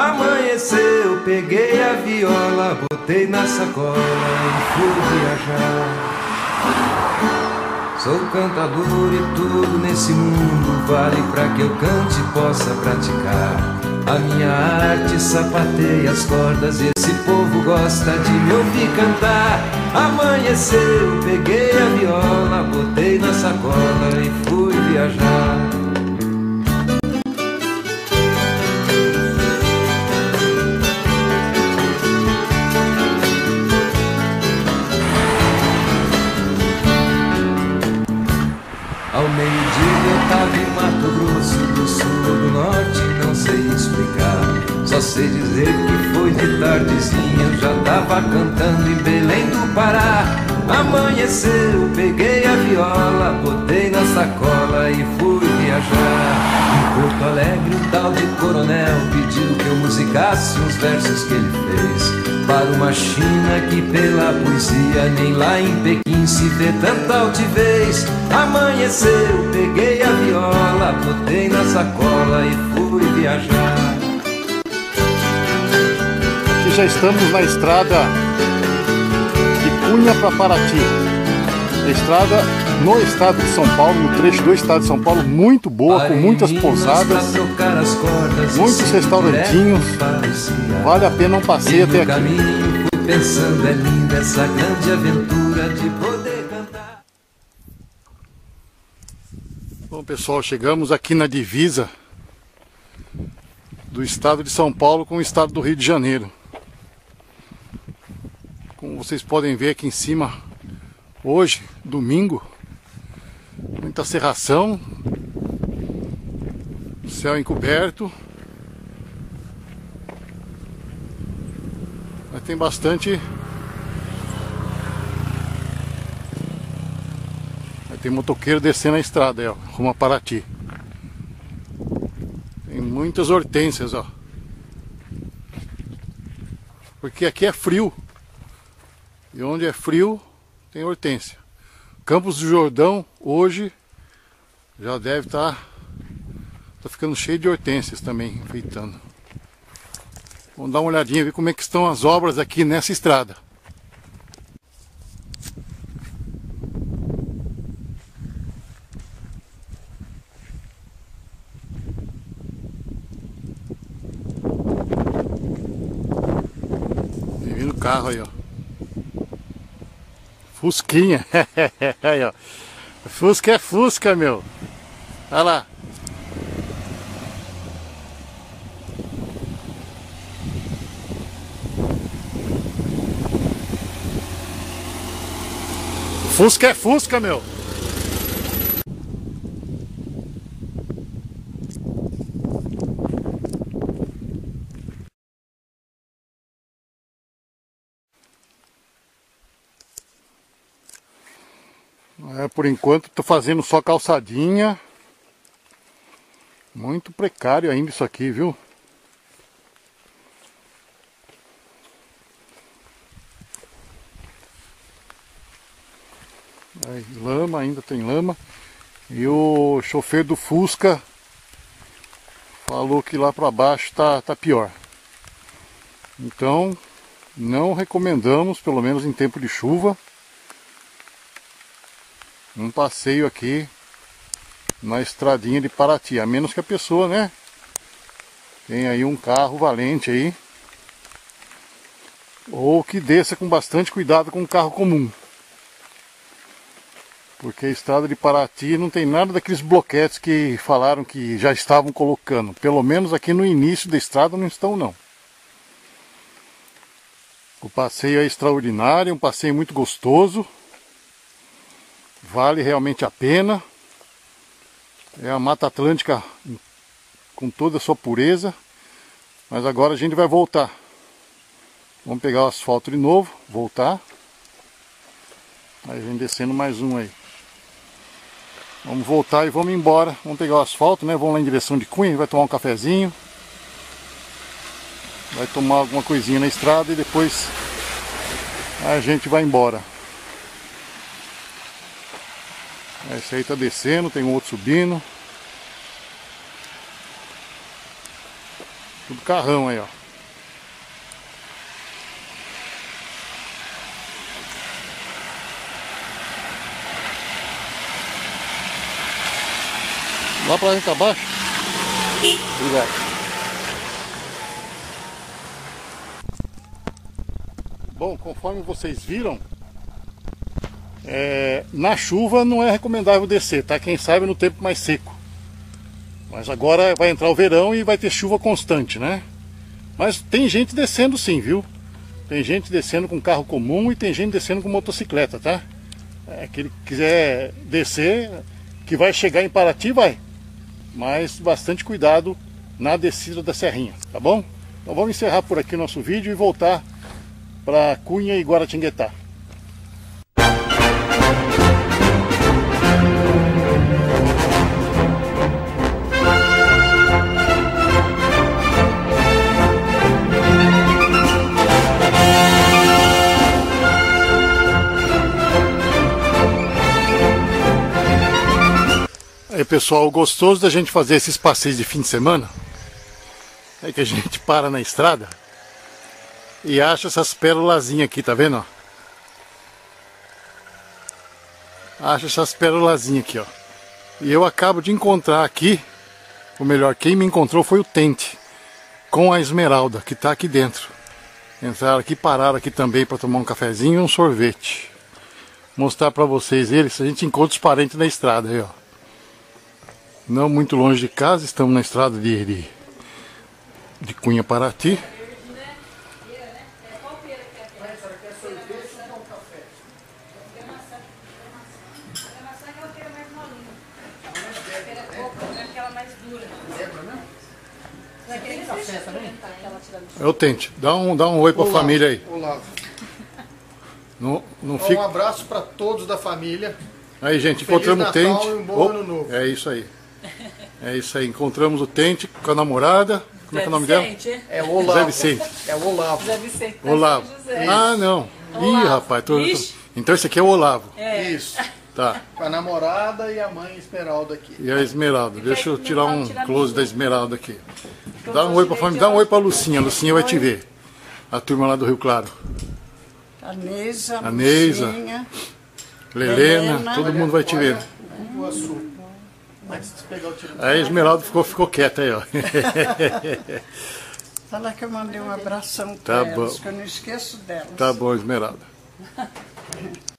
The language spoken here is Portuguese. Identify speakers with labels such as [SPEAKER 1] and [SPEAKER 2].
[SPEAKER 1] Amanheceu, peguei a viola, botei na sacola e fui viajar. Sou cantador e tudo nesse mundo vale para que eu cante e possa praticar. A minha arte sapateia as cordas e esse povo gosta de me ouvir cantar. Amanheceu, peguei a viola, botei na sacola e fui viajar. Dizer que foi de tardezinha, eu já tava cantando em Belém do Pará. Amanheceu, peguei a viola, botei na sacola e fui viajar. Em Porto Alegre, um tal de coronel pediu que eu musicasse uns versos que ele fez. Para uma China que pela poesia nem lá em Pequim se vê tanta altivez. Amanheceu, peguei a viola, botei na sacola e fui viajar.
[SPEAKER 2] Já estamos na estrada de Cunha para Paraty. Estrada no estado de São Paulo, no trecho do estado de São Paulo, muito boa, com muitas pousadas, muitos restaurantinhos. Vale a pena um passeio até aqui.
[SPEAKER 1] É.
[SPEAKER 2] Bom pessoal, chegamos aqui na divisa do estado de São Paulo com o estado do Rio de Janeiro. Como vocês podem ver aqui em cima, hoje, domingo, muita serração, céu encoberto. Mas tem bastante. Aí tem motoqueiro descendo a estrada aí, ó, rumo a Paraty. Tem muitas hortênsias, ó. Porque aqui é frio. E onde é frio, tem hortênsia. Campos do Jordão, hoje, já deve estar tá, tá ficando cheio de hortênsias também, enfeitando. Vamos dar uma olhadinha, ver como é que estão as obras aqui nessa estrada. Vem vindo o carro aí, ó. Fusquinha. aí, ó. Fusca é Fusca, meu. Olha lá. Fusca é Fusca, meu. É, por enquanto estou fazendo só calçadinha. Muito precário ainda isso aqui, viu? Aí, lama, ainda tem lama. E o chofer do Fusca falou que lá para baixo tá, tá pior. Então, não recomendamos, pelo menos em tempo de chuva, um passeio aqui na estradinha de Paraty, a menos que a pessoa, né, tem aí um carro valente aí, ou que desça com bastante cuidado com um carro comum. Porque a estrada de Paraty não tem nada daqueles bloquetes que falaram que já estavam colocando. Pelo menos aqui no início da estrada não estão não. O passeio é extraordinário, um passeio muito gostoso. Vale realmente a pena. É a Mata Atlântica com toda a sua pureza. Mas agora a gente vai voltar. Vamos pegar o asfalto de novo, voltar. Aí vem descendo mais um aí. Vamos voltar e vamos embora. Vamos pegar o asfalto, né? Vamos lá em direção de Cunha, vai tomar um cafezinho. Vai tomar alguma coisinha na estrada e depois a gente vai embora. Esse aí tá descendo, tem um outro subindo. Tudo carrão aí, ó. Lá pra lá abaixo. Obrigado. Bom, conforme vocês viram, é, na chuva não é recomendável descer, tá? Quem sabe no tempo mais seco. Mas agora vai entrar o verão e vai ter chuva constante, né? Mas tem gente descendo sim, viu? Tem gente descendo com carro comum e tem gente descendo com motocicleta, tá? É, que quiser descer, que vai chegar em Paraty, vai. Mas bastante cuidado na descida da serrinha, tá bom? Então vamos encerrar por aqui o nosso vídeo e voltar para Cunha e Guaratinguetá. Aí pessoal, gostoso da gente fazer esses passeios de fim de semana é que a gente para na estrada e acha essas pérolazinhas aqui, tá vendo? Acha essas pérolazinhas aqui, ó. E eu acabo de encontrar aqui, ou melhor, quem me encontrou foi o Tente, com a esmeralda, que tá aqui dentro. Entraram aqui, pararam aqui também para tomar um cafezinho e um sorvete. Mostrar para vocês eles, a gente encontra os parentes na estrada aí, ó. Não muito longe de casa, estamos na estrada de, de, de Cunha Paraty. Eu tente. Dá um, dá um oi para a família aí.
[SPEAKER 3] Olavo.
[SPEAKER 2] Não, não fica...
[SPEAKER 3] Um abraço para todos da família.
[SPEAKER 2] Aí, gente, Feliz encontramos o Tente.
[SPEAKER 3] Um bom ano novo.
[SPEAKER 2] É isso aí. É isso aí. Encontramos o Tente com a namorada. Como é que é o nome dela?
[SPEAKER 3] É o Olavo.
[SPEAKER 2] Zé Vicente.
[SPEAKER 3] É o Olavo.
[SPEAKER 4] Zé Vicente.
[SPEAKER 2] Olavo. Ah, não.
[SPEAKER 4] Olavo.
[SPEAKER 2] Ih, rapaz. Tô, tô... Então esse aqui é o Olavo.
[SPEAKER 4] É.
[SPEAKER 3] Isso.
[SPEAKER 2] Tá.
[SPEAKER 3] Com a namorada e a mãe Esmeralda aqui.
[SPEAKER 2] E a Esmeralda. Deixa eu tirar um close da Esmeralda aqui. Dá um oi pra família. Dá um oi pra Lucinha. A Lucinha vai te ver. A turma lá do Rio Claro.
[SPEAKER 5] A Neisa,
[SPEAKER 2] A Neisa.
[SPEAKER 5] Lucinha, Helena.
[SPEAKER 2] todo mundo vai te ver.
[SPEAKER 3] Iguaçu. Antes de pegar o tiro.
[SPEAKER 2] A Esmeralda ficou, ficou quieta aí, ó.
[SPEAKER 5] Fala que eu mandei um abração
[SPEAKER 2] Tá
[SPEAKER 5] pra elas,
[SPEAKER 2] bom.
[SPEAKER 5] que eu não esqueço delas.
[SPEAKER 2] Tá bom, Esmeralda.